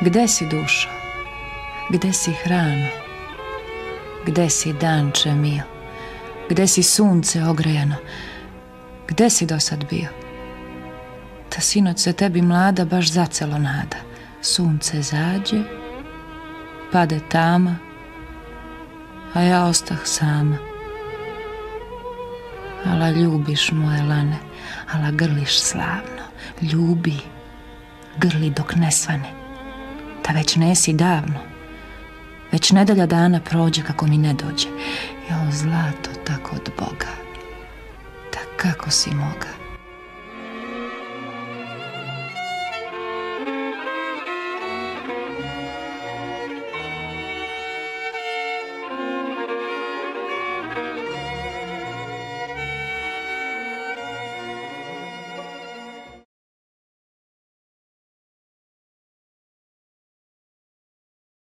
Gde si dušo? Gde si hrano? Gde si danče mio? Gde si sunce ogrejano? Gde si do sad bio? Ta sinoć se tebi mlada baš zacelo nada. Sunce zađe, pade tama, a ja ostah sama. Ala ljubiš moje lane, ala grliš slavno. Ljubi, grli dok ne svane. Ta već nesi davno. Već nedelja dana prođe kako mi ne dođe. Jo, zlato tako od Boga. Da kako si moga.